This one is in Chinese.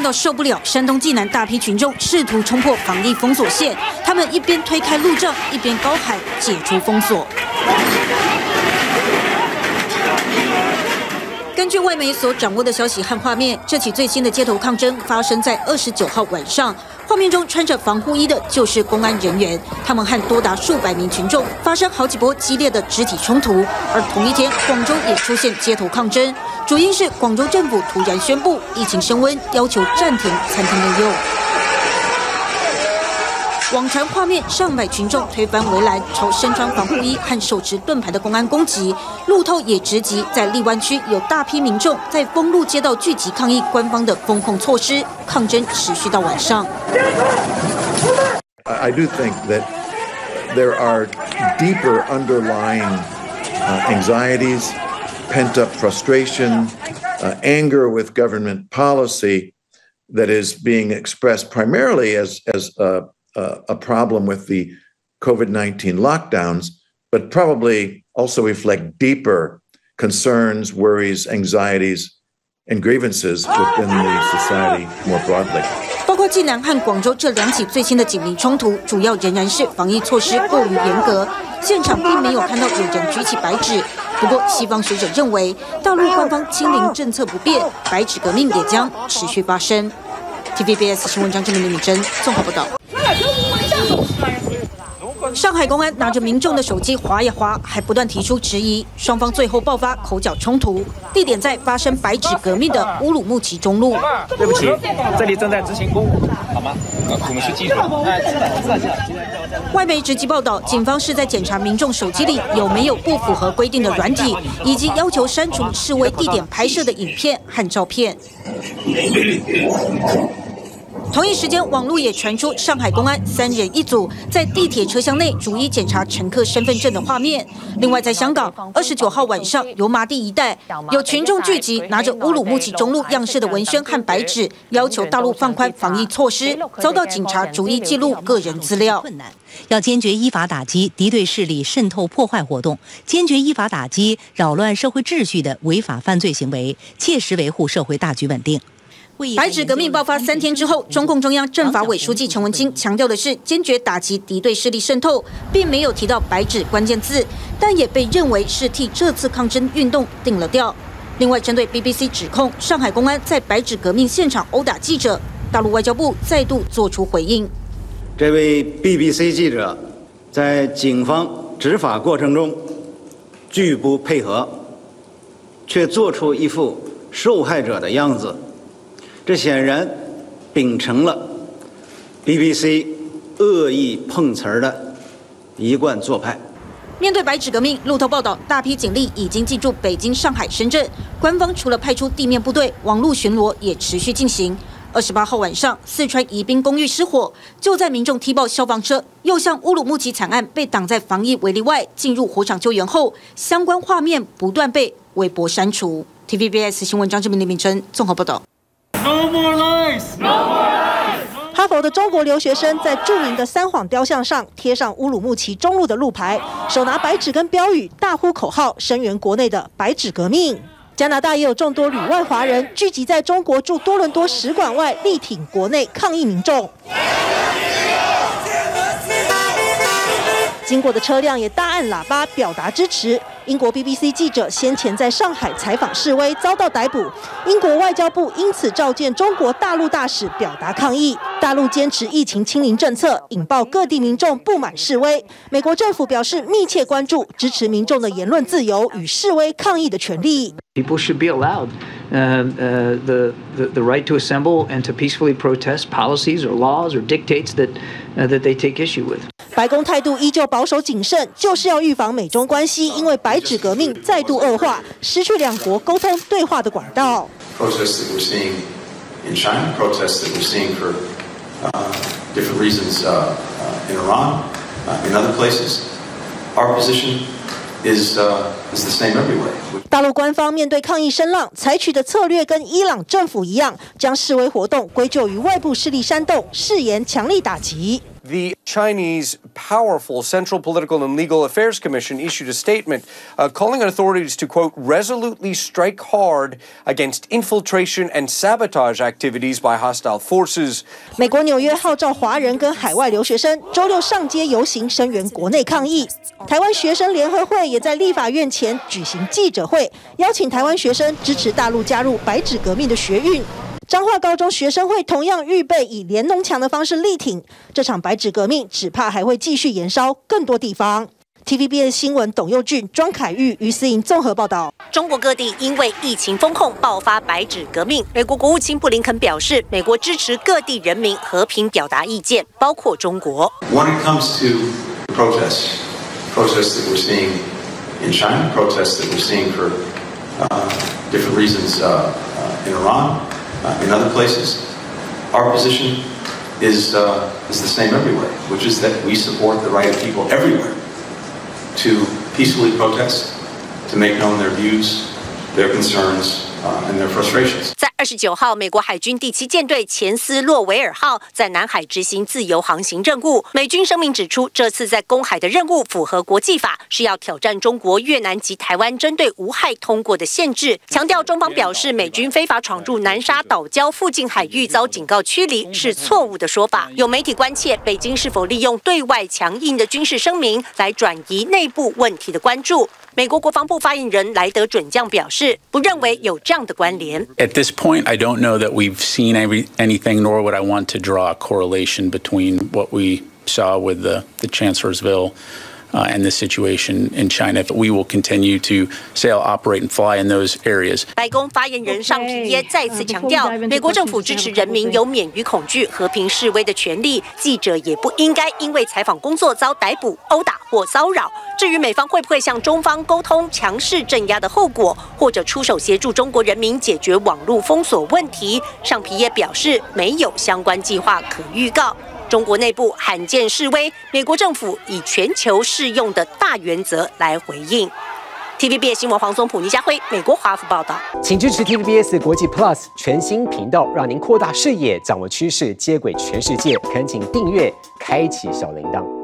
关到受不了，山东济南大批群众试图冲破防疫封锁线，他们一边推开路障，一边高喊解除封锁。据外媒所掌握的消息和画面，这起最新的街头抗争发生在二十九号晚上。画面中穿着防护衣的就是公安人员，他们和多达数百名群众发生好几波激烈的肢体冲突。而同一天，广州也出现街头抗争，主因是广州政府突然宣布疫情升温，要求暂停餐厅内用。网传画面，上百群众推翻围栏，朝身穿防护衣和手持盾牌的公安攻击。路透也直击，在荔湾区有大批民众在封路街道聚集抗议官方的封控措施，抗争持续到晚上。I do think that there are deeper underlying anxieties, pent up frustration, anger with government policy that is being expressed primarily as as a a problem with the COVID 19 lockdowns, but probably also reflect deeper concerns, worries, anxieties, and grievances within the society more broadly. 包括济南和广州这两起最新的警民冲突，主要仍然是防疫措施过于严格，现场并没有看到有人举起白纸。不过，西方学者认为，大陆官方清零政策不变，白纸革命也将持续发生。TVBS 新闻张志明、李敏珍综合报道。 上海公安拿着民众的手机划呀划，还不断提出质疑，双方最后爆发口角冲突，地点在发生白纸革命的乌鲁木齐中路。对不起，这里正在执行公务，好吗？我们是记者。外媒直击报道，警方是在检查民众手机里有没有不符合规定的软体，以及要求删除示威地点拍摄的影片和照片。同一时间，网络也传出上海公安三人一组在地铁车厢内逐一检查乘客身份证的画面。另外，在香港二十九号晚上，油麻地一带有群众聚集，拿着乌鲁木齐中路样式的文宣和白纸，要求大陆放宽防疫措施，遭到警察逐一记录个人资料。要坚决依法打击敌对势力渗透破坏活动，坚决依法打击扰乱社会秩序的违法犯罪行为，切实维护社会大局稳定。白纸革命爆发三天之后，中共中央政法委书记陈文清强调的是坚决打击敌对势力渗透，并没有提到白纸关键字，但也被认为是替这次抗争运动定了调。另外，针对 BBC 指控上海公安在白纸革命现场殴打记者，大陆外交部再度作出回应：这位 BBC 记者在警方执法过程中拒不配合，却做出一副受害者的样子。这显然秉承了 BBC 恶意碰瓷儿的一贯做派。面对白纸革命，路透报道，大批警力已经进驻北京、上海、深圳。官方除了派出地面部队，网络巡逻也持续进行。二十八号晚上，四川宜宾公寓失火，就在民众踢爆消防车，又像乌鲁木齐惨案被挡在防疫围篱外，进入火场救援后，相关画面不断被微博删除。TVBS 新闻张志明、李敏珍综合报道。哈佛的中国留学生在著名的三晃雕像上贴上乌鲁木齐中路的路牌，手拿白纸跟标语，大呼口号，声援国内的白纸革命。加拿大也有众多旅外华人聚集在中国驻多伦多使馆外，力挺国内抗议民众。经过的车辆也大按喇叭表达支持。英国 BBC 记者先前在上海采访示威，遭到逮捕。英国外交部因此召见中国大陆大使，表达抗议。大陆坚持疫情清零政策，引爆各地民众不满示威。美国政府表示密切关注，支持民众的言论自由与示威抗议的权利。People should be allowed uh, uh, the, the, the right to assemble and to peacefully protest policies or laws or dictates that, uh, that they take issue with. 白宫态度依旧保守谨慎，就是要预防美中关系因为白纸革命再度恶化，失去两国沟通对话的管道。Protests that we're seeing in China, protests that we're seeing for uh, different reasons uh, uh, in Iran, uh, in other places. Our position is is the same everywhere. 大陆官方面对抗议声浪，采取的策略跟伊朗政府一样，将示威活动归咎于外部势力煽动，誓言强力打击。The Chinese powerful Central Political and Legal Affairs Commission issued a statement uh, calling on authorities to, quote, resolutely strike hard against infiltration and sabotage activities by hostile forces. 美国纽约号召华人跟海外留学生周六上街游行，声援国内抗议。台湾学生联合会也在立法院前举行记者会，邀请台湾学生支持大陆加入白纸革命的学运。 彰化高中学生会同样预备以连农墙的方式力挺这场白纸革命，只怕还会继续延烧更多地方。TVB 新闻董佑俊、庄凯玉、于思颖综合报道。中国各地因为疫情封控爆发白纸革命，美国国务卿布林肯表示，美国支持各地人民和平表达意见，包括中国。When it comes to protests, protests that we're seeing in China, protests that we're seeing for different reasons in Iran. In other places, our position is uh, is the same everywhere, which is that we support the right of people everywhere to peacefully protest, to make known their views, their concerns, 在二十九号，美国海军第七舰队钱斯洛维尔号在南海执行自由航行任务。美军声明指出，这次在公海的任务符合国际法，是要挑战中国、越南及台湾针对无害通过的限制。强调中方表示，美军非法闯入南沙岛礁附近海域遭警告驱离是错误的说法。有媒体关切，北京是否利用对外强硬的军事声明来转移内部问题的关注？美国国防部发言人莱德准将表示，不认为有这样的关联。At this point, I don't know that we've seen every, anything, nor would I want to draw a correlation between what we saw with the, the Chancellorsville Uh, and the situation in China. We will continue to sail, operate, and fly in those areas. 白宫发言人尚皮耶再次强调，美国政府支持人民有免于恐惧、和平示威的权利。记者也不应该因为采访工作遭逮捕、殴打或骚扰。至于美方会不会向中方沟通强势镇压的后果，或者出手协助中国人民解决网络封锁问题，尚皮耶表示没有相关计划可预告。中国内部罕见示威，美国政府以全球适用的大原则来回应。TVBS 新闻黄松普、倪家辉，美国华府报道。请支持 TVBS 国际 Plus 全新频道，让您扩大视野，掌握趋势，接轨全世界。恳请订阅，开启小铃铛。